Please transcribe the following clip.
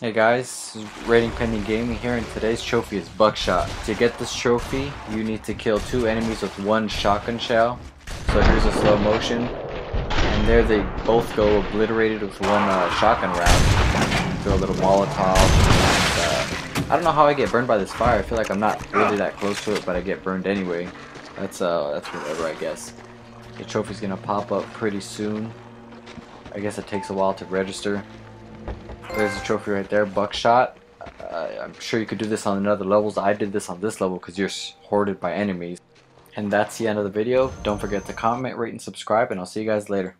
Hey guys, Rating Pending Gaming here and today's trophy is Buckshot. To get this trophy, you need to kill two enemies with one shotgun shell. So here's a slow motion. And there they both go obliterated with one uh, shotgun round. Throw a little Molotov. And, uh, I don't know how I get burned by this fire. I feel like I'm not really that close to it, but I get burned anyway. That's uh, that's whatever I guess. The trophy's gonna pop up pretty soon. I guess it takes a while to register. There's a trophy right there, buckshot. Uh, I'm sure you could do this on another levels. I did this on this level because you're hoarded by enemies. And that's the end of the video. Don't forget to comment, rate, and subscribe, and I'll see you guys later.